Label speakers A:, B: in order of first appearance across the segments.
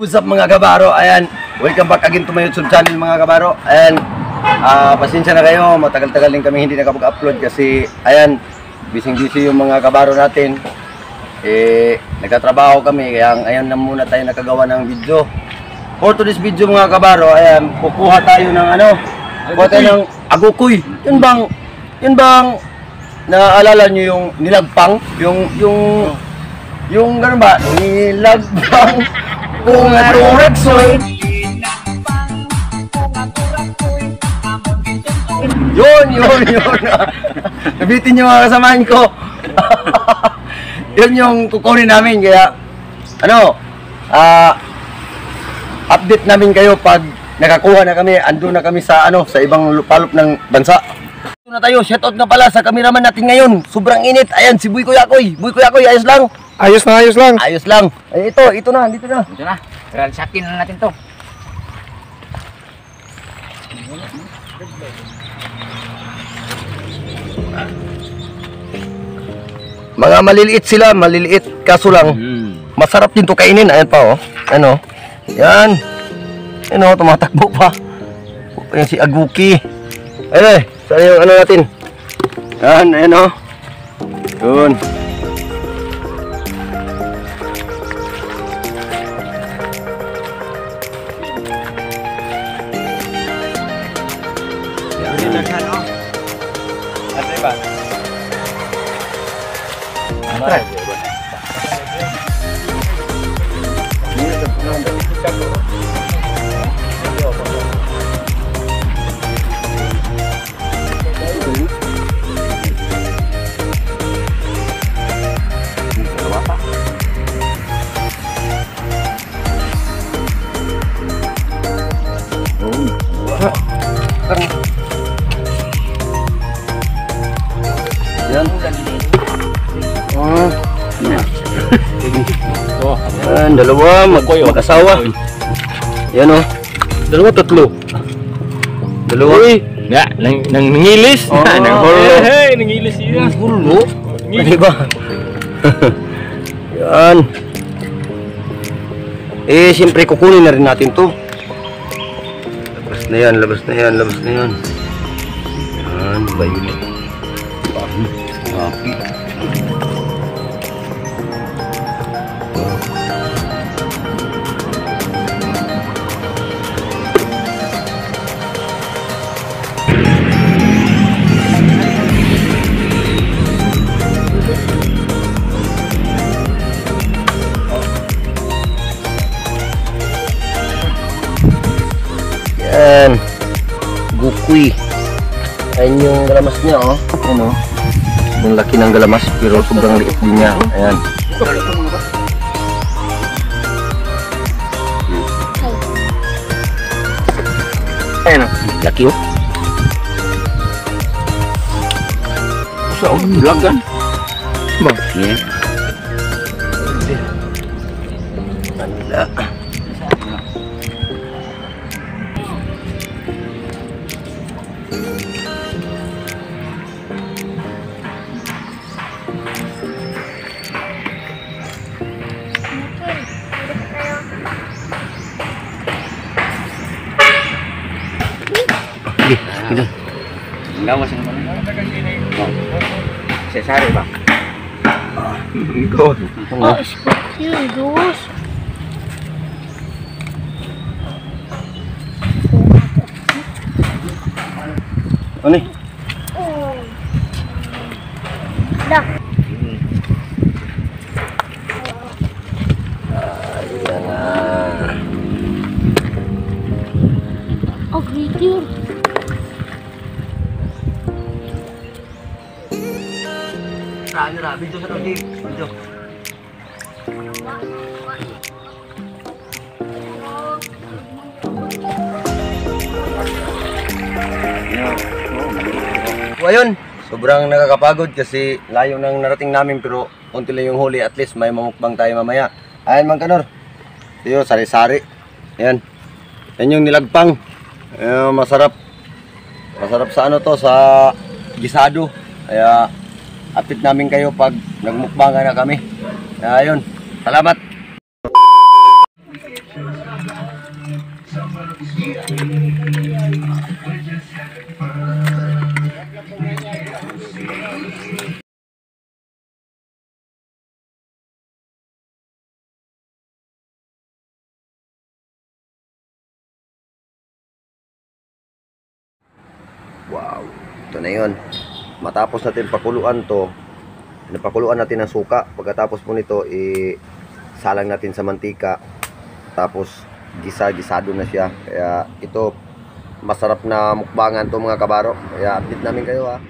A: What's up mga kabaro? Ayan, welcome back again to my YouTube channel mga kabaro. Ayan, ah pasensya na kayo, matagal-tagal din kami hindi nakapag-upload kasi ayan, busy-busy yung mga kabaro natin. Eh, nagtatrabaho kami kaya ngayon na muna tayo nakagawa ng video. For today's video mga kabaro, ayan, kukuha tayo ng ano, kukuha tayo ng agukoy. Yun bang, yun bang, naaalala nyo yung nilagpang? Yung, yung, yung gano'n ba? Nilagpang kung aturag soy. Yun, yun, yun. Nabitin yung mga kasamahan ko. yun yung kukunin namin. Kaya, ano, ah, update namin kayo pag nakakuha na kami, ando na kami sa ano, sa ibang lupalop ng bansa. Ito na tayo, shoutout nga pala sa cameraman natin ngayon. Sobrang init. Ayan, si Buy Kuyakoy. Buy Kuyakoy, ayos lang.
B: Ayos na ayos lang.
A: Ayos lang. Ay, ito, ito na, dito na.
C: Ito na. Ransakin na natin to.
A: Mga maliliit sila, maliliit. Kaso lang, masarap din to kainin. Ayan pa, oh. Ano? Yan. Ano, tumatakbo pa. Ayan si Aguki. Ayun eh, saan yung ano natin? Yan, ayan oh. Yun. Asli Terima kasih. Yan, dalawa, mag mag-asawa. Yan oh.
B: Dalawa tatlo.
A: Dalawa.
B: Ya, nang nang nangilis.
A: Oh,
B: nang
A: eh,
B: hey, nangilis siya.
A: Gulo. Ano ba? Yan. Eh, siyempre kukunin na rin natin to. Labas na yan, labas na yan, labas na yan. Yan, violet. Happy. Gukui. Ayan yung galamas niya, oh. Ano? Yung laki ng galamas, pero sobrang liit din niya. Ayan. Ayan, oh. Laki, oh.
B: Sa ulagan. Ba?
A: Yeah. Sige, sige.
C: Lawas ang mga. Sesare ba?
B: Ikaw.
A: Oo.
D: Yus.
A: Ano eh?
D: Dah.
A: Ayan na.
D: Oh, video.
A: Ano na, video sa tadi. Video. So ayun, sobrang nakakapagod kasi layo nang narating namin pero konti lang yung huli at least may mamukbang tayo mamaya. Ayan Mang Kanor. Ito sari-sari. Ayan. Yan yung nilagpang. Ayan, masarap. Masarap sa ano to, sa gisado. Kaya update namin kayo pag nagmukbang na kami. Ayun, salamat. Wow, ito na yun. Matapos natin pakuluan to, napakuluan natin ng suka. Pagkatapos po nito, i-salang natin sa mantika. Tapos, gisa-gisado na siya. Kaya ito, masarap na mukbangan to mga kabaro. Kaya update namin kayo ha.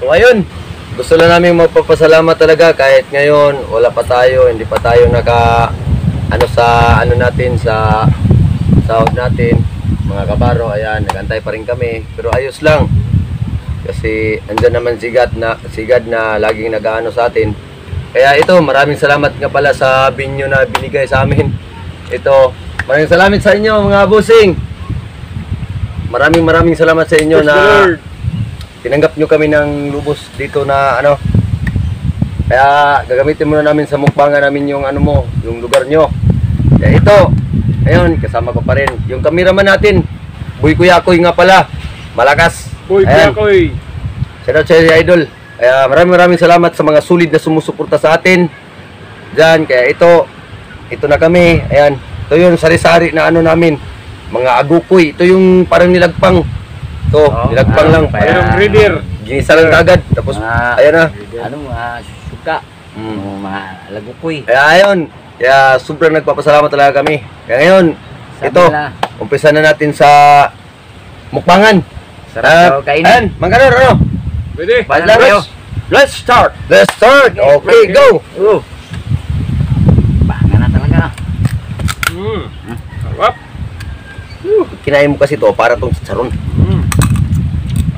A: So ayun, gusto lang namin magpapasalamat talaga kahit ngayon wala pa tayo, hindi pa tayo naka ano sa ano natin sa sahod natin. Mga kabaro, ayan, nagantay pa rin kami. Pero ayos lang. Kasi andyan naman sigad na sigad na laging nagaano sa atin. Kaya ito, maraming salamat nga pala sa binyo na binigay sa amin. Ito, maraming salamat sa inyo mga busing maraming maraming salamat sa inyo na tinanggap nyo kami ng lubos dito na ano kaya gagamitin muna namin sa mukbangan namin yung ano mo yung lugar nyo kaya ito ayun kasama ko pa rin yung cameraman natin Boy Kuyakoy nga pala malakas
B: Uy,
A: Ayan.
B: kaya ko eh.
A: Shout out sa idol. Kaya maraming maraming salamat sa mga sulit na sumusuporta sa atin. Diyan, kaya ito, ito na kami. Ayan, ito yung sari-sari na ano namin. Mga agukoy. Ito yung parang nilagpang.
C: Oo,
A: nilagpang
C: ah,
A: lang.
B: Mayroong breeder.
A: Ginisa lang kagad. Tapos,
C: Mga-
A: ayan na.
C: Ano, mga suka.
A: Mm.
C: Mga, lagukoy.
A: Kaya ayun, kaya sobrang nagpapasalamat talaga kami. Kaya ngayon,
C: Sabi
A: ito,
C: nila,
A: umpisa na natin sa mukbangan.
C: Sarap
A: Ah,
C: daw kainin.
A: Ayan, Mangkanor, ano?
B: Pwede.
C: Paano
A: Let's-? Let's start. Let's start. Okay, go.
C: Oh. Banga na talaga.
B: Mm. Sarap.
A: Kinain mo kasi to para tong saron.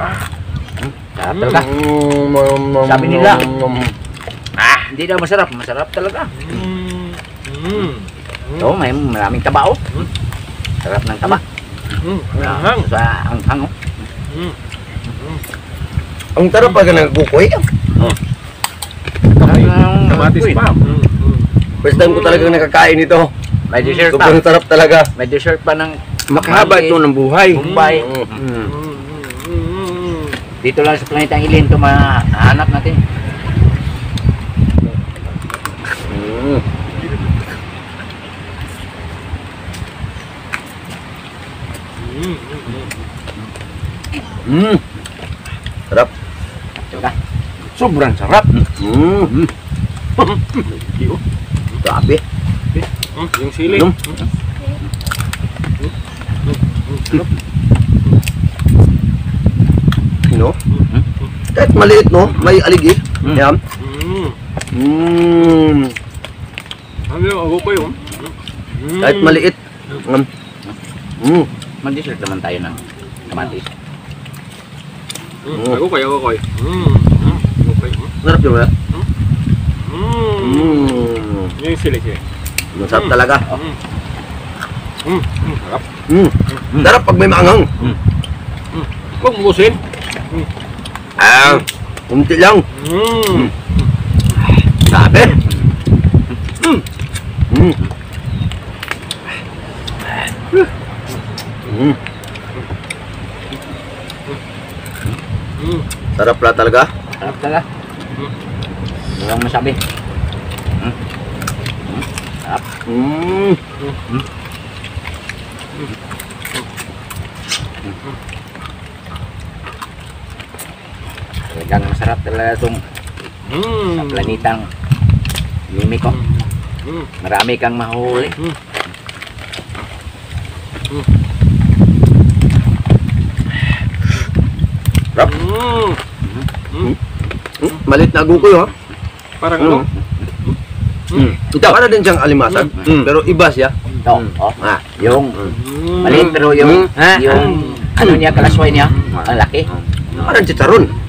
B: Mm.
C: Sarap talaga.
A: Mm,
C: Sabi nila.
A: mm,
C: Ah, hindi daw masarap. Masarap talaga.
B: Mm. Mm.
C: Oo, may maraming taba oh.
B: Mm.
C: Sarap ng taba.
B: Mm. Anghang.
C: Sa ang hango.
B: Mm.
A: Ang tarap pag nagbukoy.
B: Kamatis pa. Mm. Mm.
A: First time ko talagang nakakain ito.
C: May dessert pa.
A: Sobrang sarap talaga.
C: May dessert pa ng
B: Makahaba ito ng buhay.
A: Mm.
C: Mm.
B: Mm. Mm. Mm.
C: Dito lang sa planetang Ilin ito mahanap natin.
A: Mm.
B: Mm.
A: Mm. Sarap.
C: Diba?
B: Sobrang sarap.
A: Mm. Grabe.
B: Mm. Yung sili.
A: Mm. No? Kahit maliit, no? May aligi.
C: Mm.
A: Yan.
B: Mm.
A: Mm.
B: Ano yung ako ko yun? Mm.
A: Kahit maliit. Mm. Mm.
C: May dessert naman tayo ng kamatis.
B: Mm. Ako koy, ako koy. Mm. Mm. Okay.
A: Sarap yun, ha?
B: Mm.
A: Mm.
B: Yung sili, sili.
A: Masarap talaga.
B: Mm. Mm. Mm. Sarap.
A: Mm. Sarap pag may maanghang.
B: Huwag musin.
A: Ah, Kunti lang.
B: Mm.
A: Grabe. Mm. Mm. Mm.
B: Mm.
A: Sarap pala talaga.
C: Sarap talaga. Walang masabi. Hmm. Sarap.
A: Mm.
C: Talagang masarap talaga itong
B: Mm.
C: planetang mimi ko.
B: Mm.
C: Marami kang mahuli.
B: Mm.
A: Mm. Malit na agukoy ha.
B: Parang
A: Mm.
B: ano?
A: Mm. Ito, para din siyang alimasag.
C: Mm.
A: Pero iba siya.
C: Ito, oh.
A: Ah.
C: Yung
B: Mm.
C: maliit pero yung,
A: Mm.
C: ha? yung ano niya, kalasway niya, ang laki.
A: Parang chicharon.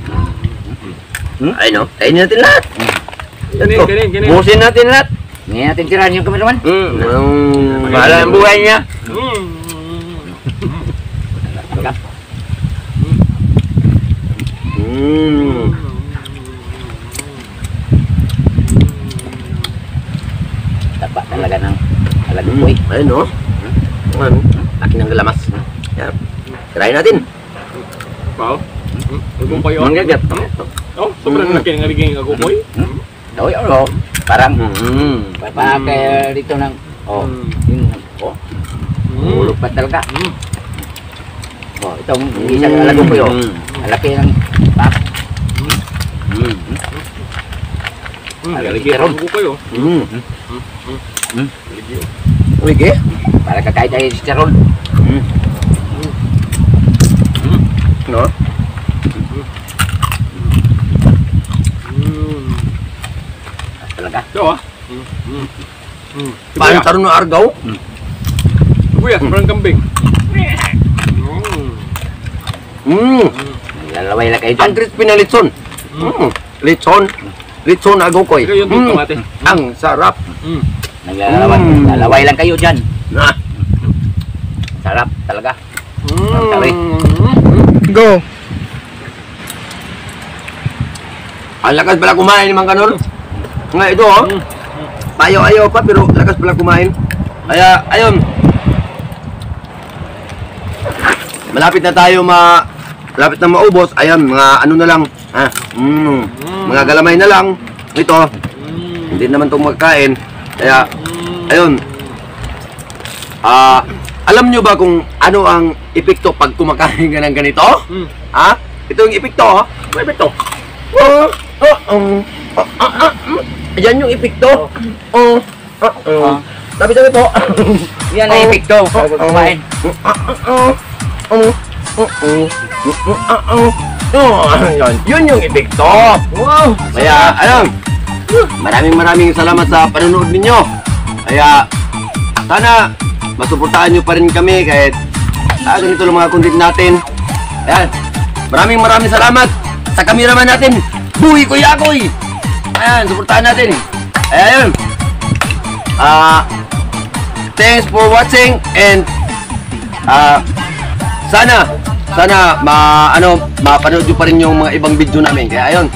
C: Hmm?
A: Ay no, kainin natin lahat. To.
B: kanin, kanin.
C: Busin natin lahat. Hindi natin tirahan yung kameraman.
A: Mm. Mm.
C: Bahala ang buhay niya.
B: Mm.
A: Mm.
C: Taba talaga ng alagupoy.
A: Ayun no. Ano? Laki ng galamas. Yan. Try natin.
B: Pao? Mm. Huwag kayo.
C: Manggagat.
B: Oh, sobrang
A: Mm.
B: laki ng nagiging agupoy.
C: Oh, yun, oh. Parang,
A: Mm.
C: pa kaya dito ng, oh,
B: Mm.
C: yung, oh,
B: Mm.
C: ulog pa talaga.
B: Mm.
C: Oh, itong isang alagupoy, oh.
A: Mm.
C: Ang laki ng, pak.
A: Mm.
B: Mm.
C: Ay,
B: Lagi ang agupoy oh.
A: Mm.
C: Hmm?
A: Wige.
C: Para kakait tayo si Charon.
A: Mm. No?
B: Mm.
C: Talaga.
B: Ito ah. Mm. Mm. Mm.
A: Paano
B: Kuya,
A: taron ng argaw?
B: Kuya, sobrang kambing. Mm.
A: Mm.
C: Lalaway lang kayo dyan.
A: Ang crispy na litson. Mm. Litson. Litson agukoy.
B: Ikaw yung
A: Mm. Ang sarap.
B: Mm.
C: Naglalaway,
A: Mm.
C: lalaway lang kayo dyan.
A: Na.
C: Sarap talaga.
B: Mm.
A: Go. Ang lakas pala kumain ni Mang Kanol. Nga ito oh.
B: Mm.
A: Ayaw-ayaw pa pero lakas pala kumain. Kaya ayun. Malapit na tayo ma malapit na maubos. Ayun, mga ano na lang. Ha? Mm, mga galamay na lang. Ito,
B: Mm.
A: hindi naman itong magkain. Kaya,
B: Mm.
A: ayun. Ah, alam nyo ba kung ano ang epekto pag kumakain ka ng ganito?
B: Mm.
A: Ha? Ito yung epekto, ha? May epekto. Oh, oh, ah, ah, ah, mm. Ayan yung epekto. Oh, ah, oh. Sabi sabi po.
C: Yan ang
A: Oh.
C: epekto.
A: Oh.
C: kumain.
A: Ah, ah, ah, oh, oh, oh, ah, ah, Oh, yun, yun yung epekto. Wow. Kaya, ano, maraming maraming salamat sa panonood ninyo. Kaya, sana masuportahan nyo pa rin kami kahit ah, ganito lang mga content natin. Ayan, maraming maraming salamat sa kameraman natin, Buhi Kuya Akoy. Ayan, suportahan natin. Ayan. Ah, thanks for watching and ah, sana sana ma ano mapanood nyo pa rin yung mga ibang video namin. Kaya ayun,